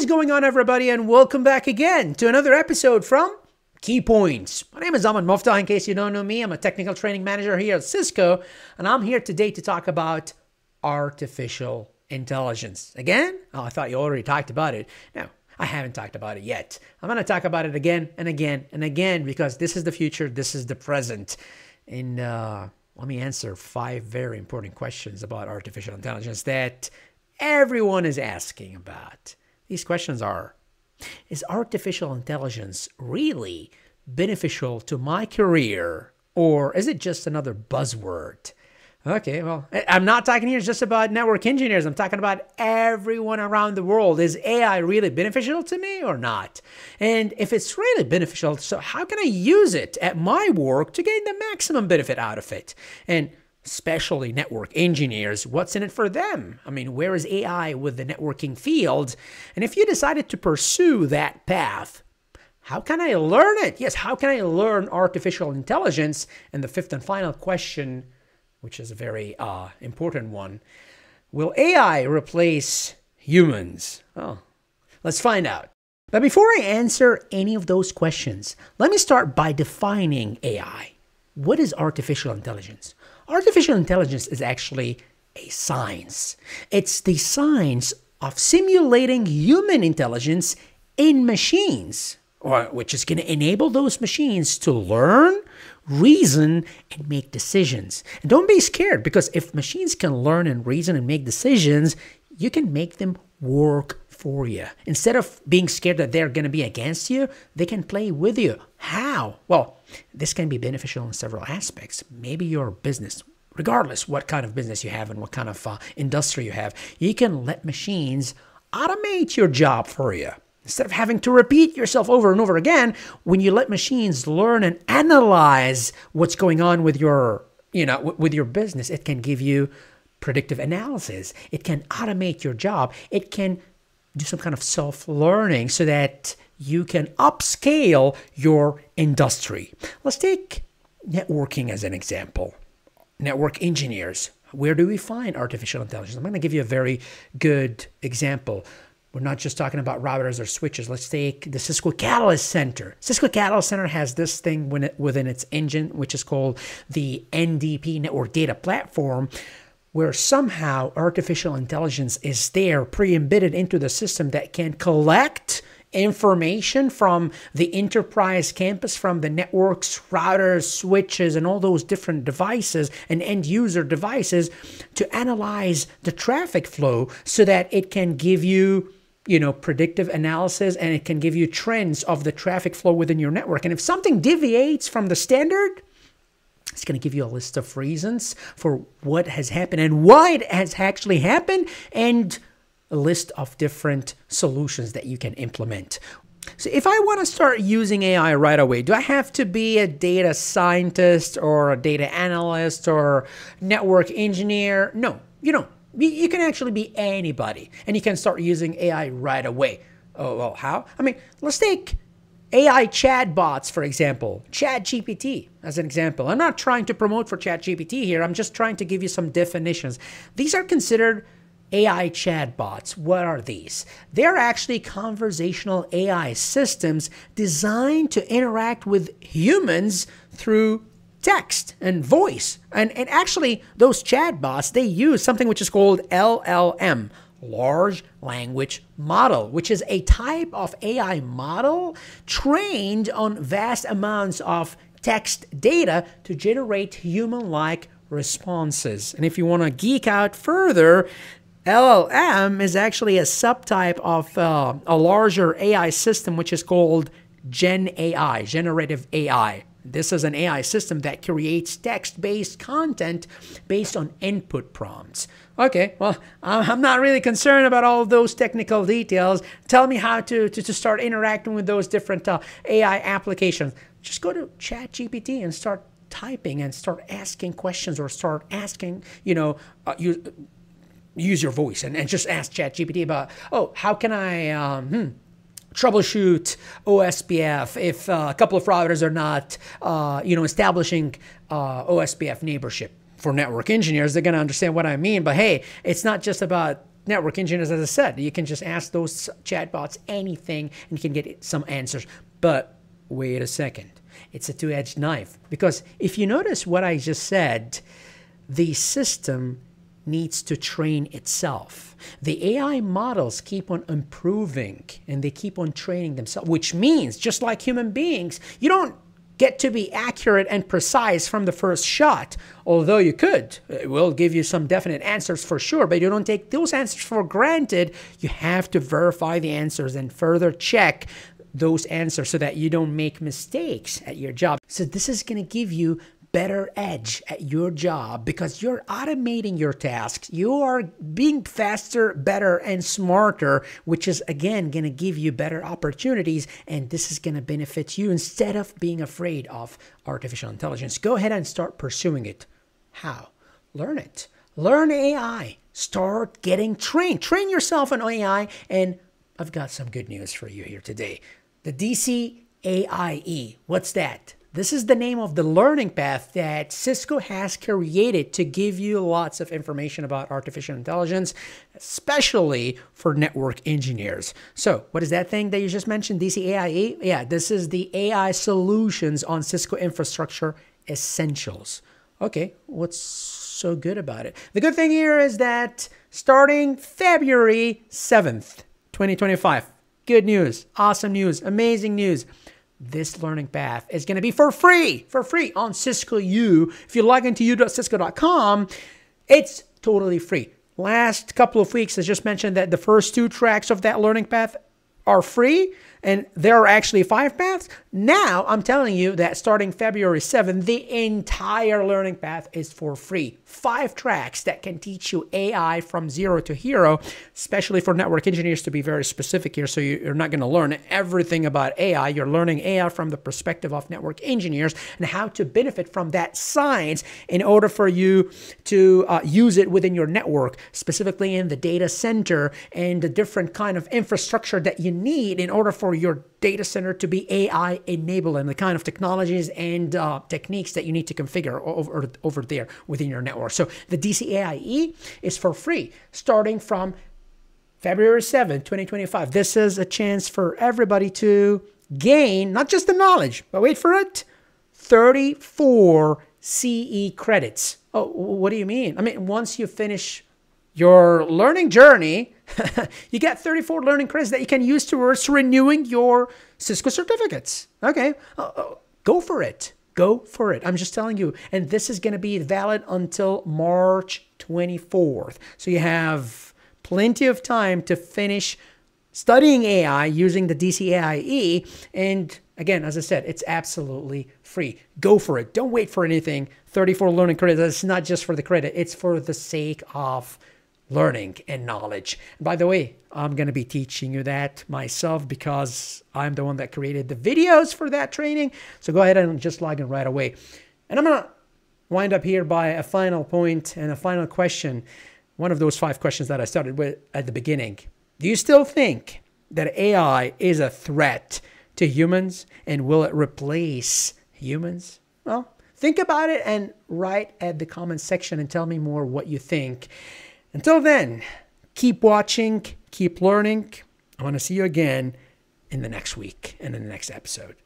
is going on, everybody, and welcome back again to another episode from Key Points. My name is Ahmed Moftah. In case you don't know me, I'm a technical training manager here at Cisco, and I'm here today to talk about artificial intelligence. Again? Oh, I thought you already talked about it. No, I haven't talked about it yet. I'm going to talk about it again and again and again because this is the future, this is the present. And uh, let me answer five very important questions about artificial intelligence that everyone is asking about. These questions are Is artificial intelligence really beneficial to my career, or is it just another buzzword? Okay, well, I'm not talking here just about network engineers. I'm talking about everyone around the world. Is AI really beneficial to me or not? And if it's really beneficial, so how can I use it at my work to gain the maximum benefit out of it? And especially network engineers, what's in it for them? I mean, where is AI with the networking field? And if you decided to pursue that path, how can I learn it? Yes, how can I learn artificial intelligence? And the fifth and final question which is a very uh, important one. Will AI replace humans? Oh, let's find out. But before I answer any of those questions, let me start by defining AI. What is artificial intelligence? Artificial intelligence is actually a science. It's the science of simulating human intelligence in machines, or which is going to enable those machines to learn, reason, and make decisions. And don't be scared because if machines can learn and reason and make decisions, you can make them work for you. Instead of being scared that they're going to be against you, they can play with you. How? Well, this can be beneficial in several aspects. Maybe your business, regardless what kind of business you have and what kind of uh, industry you have, you can let machines automate your job for you. Instead of having to repeat yourself over and over again, when you let machines learn and analyze what's going on with your, you know, with your business, it can give you predictive analysis. It can automate your job. It can do some kind of self-learning so that you can upscale your industry. Let's take networking as an example. Network engineers. Where do we find artificial intelligence? I'm going to give you a very good example. We're not just talking about routers or switches. Let's take the Cisco Catalyst Center. Cisco Catalyst Center has this thing within its engine, which is called the NDP Network Data Platform, where somehow artificial intelligence is there pre-embedded into the system that can collect information from the enterprise campus, from the networks, routers, switches, and all those different devices and end user devices to analyze the traffic flow so that it can give you you know predictive analysis and it can give you trends of the traffic flow within your network. And if something deviates from the standard it's going to give you a list of reasons for what has happened and why it has actually happened and a list of different solutions that you can implement so if I want to start using AI right away, do I have to be a data scientist or a data analyst or network engineer? No, you don't. You can actually be anybody and you can start using AI right away. Oh, well, how? I mean, let's take AI chatbots, for example, ChatGPT as an example. I'm not trying to promote for ChatGPT here, I'm just trying to give you some definitions. These are considered AI chatbots. What are these? They're actually conversational AI systems designed to interact with humans through text and voice. And, and actually, those chatbots, they use something which is called LLM, large language model, which is a type of AI model trained on vast amounts of text data to generate human like responses. And if you want to geek out further, LLM is actually a subtype of uh, a larger AI system, which is called Gen AI, generative AI. This is an AI system that creates text based content based on input prompts. Okay, well, I'm not really concerned about all those technical details. Tell me how to, to, to start interacting with those different uh, AI applications. Just go to ChatGPT and start typing and start asking questions or start asking, you know, uh, use, use your voice and, and just ask ChatGPT about, oh, how can I, um, hmm, troubleshoot OSPF if uh, a couple of routers are not, uh, you know, establishing uh, OSPF neighborship. For network engineers, they're going to understand what I mean. But hey, it's not just about network engineers, as I said, you can just ask those chatbots anything and you can get some answers. But wait a second, it's a two edged knife. Because if you notice what I just said, the system needs to train itself. The AI models keep on improving and they keep on training themselves, which means just like human beings, you don't get to be accurate and precise from the first shot. Although you could, it will give you some definite answers for sure, but you don't take those answers for granted. You have to verify the answers and further check those answers so that you don't make mistakes at your job. So this is going to give you better edge at your job because you're automating your tasks. You are being faster, better, and smarter, which is again going to give you better opportunities. And this is going to benefit you instead of being afraid of artificial intelligence. Go ahead and start pursuing it. How? Learn it. Learn AI. Start getting trained. Train yourself on AI. And I've got some good news for you here today. The DCAIE. What's that? This is the name of the learning path that Cisco has created to give you lots of information about artificial intelligence, especially for network engineers. So, what is that thing that you just mentioned, DCAIE? Yeah, this is the AI solutions on Cisco infrastructure essentials. Okay, what's so good about it? The good thing here is that starting February 7th, 2025, good news, awesome news, amazing news this learning path is going to be for free, for free on Cisco U. If you log into u.cisco.com, it's totally free. Last couple of weeks, I just mentioned that the first two tracks of that learning path are free and there are actually five paths. Now I'm telling you that starting February 7th, the entire learning path is for free. Five tracks that can teach you AI from zero to hero, especially for network engineers to be very specific here. So you're not going to learn everything about AI. You're learning AI from the perspective of network engineers and how to benefit from that science in order for you to uh, use it within your network, specifically in the data center and the different kind of infrastructure that you need in order for for your data center to be AI enabled and the kind of technologies and uh, techniques that you need to configure over, over there within your network. So the DCAIE is for free starting from February 7, 2025. This is a chance for everybody to gain not just the knowledge, but wait for it 34 CE credits. Oh, what do you mean? I mean, once you finish your learning journey, you get 34 learning credits that you can use towards renewing your Cisco certificates. Okay, uh, uh, go for it. Go for it. I'm just telling you. And this is going to be valid until March 24th. So you have plenty of time to finish studying AI using the DCAIE. And again, as I said, it's absolutely free. Go for it. Don't wait for anything. 34 learning credits. It's not just for the credit, it's for the sake of learning and knowledge. by the way, I'm going to be teaching you that myself because I'm the one that created the videos for that training. So go ahead and just log in right away. And I'm going to wind up here by a final point and a final question. One of those five questions that I started with at the beginning. Do you still think that AI is a threat to humans and will it replace humans? Well, think about it and write at the comment section and tell me more what you think. Until then, keep watching, keep learning. I want to see you again in the next week and in the next episode.